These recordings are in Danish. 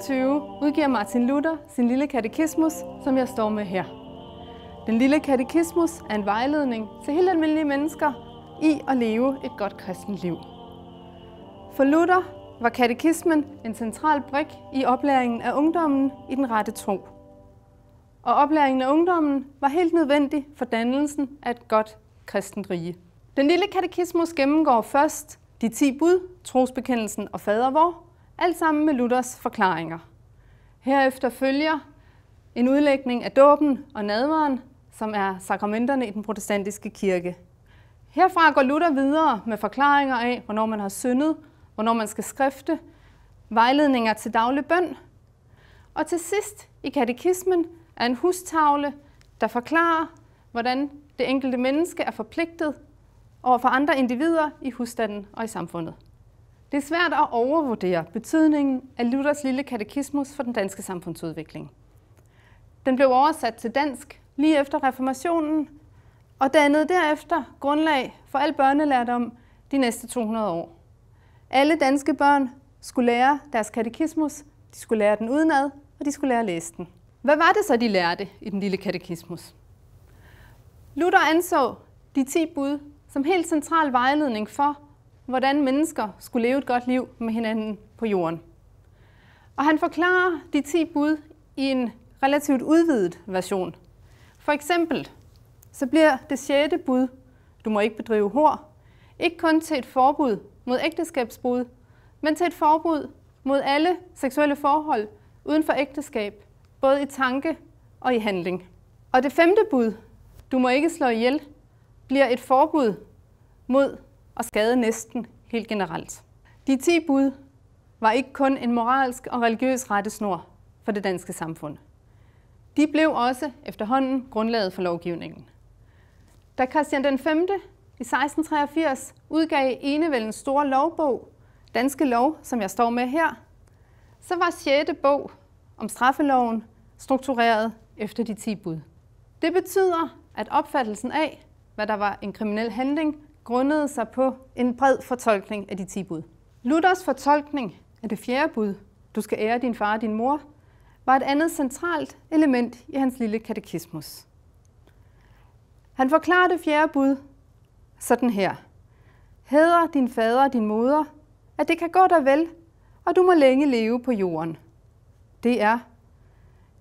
1924 udgiver Martin Luther sin lille katekismus, som jeg står med her. Den lille katekismus er en vejledning til helt almindelige mennesker i at leve et godt kristent liv. For Luther var katekismen en central brik i oplæringen af ungdommen i den rette tro. Og oplæringen af ungdommen var helt nødvendig for dannelsen af et godt kristent rige. Den lille katekismus gennemgår først de 10 bud, trosbekendelsen og fadervor, alt sammen med Luthers forklaringer. Herefter følger en udlægning af dåben og nadveren, som er sakramenterne i den protestantiske kirke. Herfra går Luther videre med forklaringer af, hvornår man har syndet, hvornår man skal skrifte, vejledninger til daglig bøn. Og til sidst i katekismen er en hustavle, der forklarer, hvordan det enkelte menneske er forpligtet over for andre individer i husstanden og i samfundet. Det er svært at overvurdere betydningen af Luthers lille katekismus for den danske samfundsudvikling. Den blev oversat til dansk lige efter reformationen og dannede derefter grundlag for al børnelærdom de næste 200 år. Alle danske børn skulle lære deres katekismus, de skulle lære den udenad, og de skulle lære at læse den. Hvad var det så, de lærte i den lille katekismus? Luther anså de 10 bud som helt central vejledning for, hvordan mennesker skulle leve et godt liv med hinanden på jorden. Og han forklarer de 10 bud i en relativt udvidet version. For eksempel så bliver det sjette bud, du må ikke bedrive hår, ikke kun til et forbud mod ægteskabsbrud, men til et forbud mod alle seksuelle forhold uden for ægteskab, både i tanke og i handling. Og det femte bud, du må ikke slå ihjel, bliver et forbud mod og skade næsten helt generelt. De 10 bud var ikke kun en moralsk og religiøs rettesnor for det danske samfund. De blev også efterhånden grundlaget for lovgivningen. Da Christian den 5. i 1683 udgav enevældens store lovbog, Danske Lov, som jeg står med her, så var 6. bog om straffeloven struktureret efter de 10 bud. Det betyder, at opfattelsen af, hvad der var en kriminel handling, grundede sig på en bred fortolkning af de 10 bud. Luthers fortolkning af det fjerde bud, du skal ære din far og din mor, var et andet centralt element i hans lille katekismus. Han forklarer det fjerde bud sådan her. Hæder din fader og din moder, at det kan gå dig vel, og du må længe leve på jorden. Det er,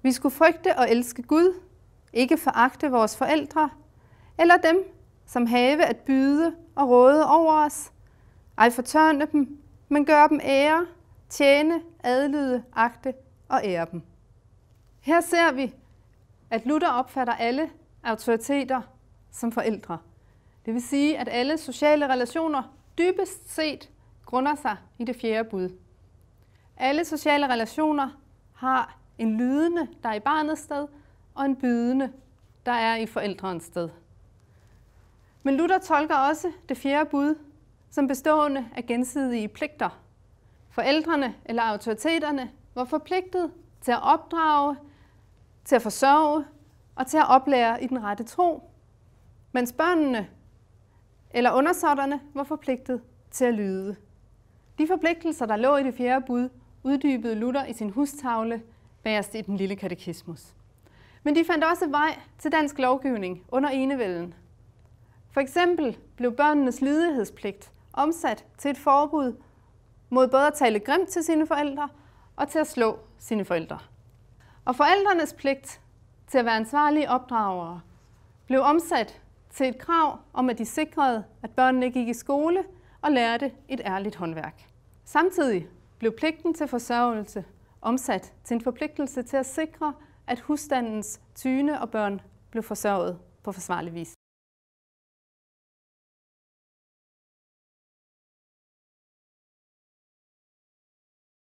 vi skulle frygte og elske Gud, ikke foragte vores forældre, eller dem, som have at byde og råde over os. Ej fortørne dem, men gør dem ære, tjene, adlyde, agte og ære dem. Her ser vi, at Luther opfatter alle autoriteter som forældre. Det vil sige, at alle sociale relationer dybest set grunder sig i det fjerde bud. Alle sociale relationer har en lydende, der er i barnets sted, og en bydende, der er i forældrens sted. Men Luther tolker også det fjerde bud som bestående af gensidige pligter. Forældrene eller autoriteterne var forpligtet til at opdrage, til at forsørge og til at oplære i den rette tro, mens børnene eller undersåtterne var forpligtet til at lyde. De forpligtelser, der lå i det fjerde bud, uddybede Luther i sin hustavle bagerst i den lille katekismus. Men de fandt også vej til dansk lovgivning under enevælden. For eksempel blev børnenes lydighedspligt omsat til et forbud mod både at tale grimt til sine forældre og til at slå sine forældre. Og forældrenes pligt til at være ansvarlige opdragere blev omsat til et krav om, at de sikrede, at børnene gik i skole og lærte et ærligt håndværk. Samtidig blev pligten til forsørgelse omsat til en forpligtelse til at sikre, at husstandens tyne og børn blev forsørget på forsvarlig vis.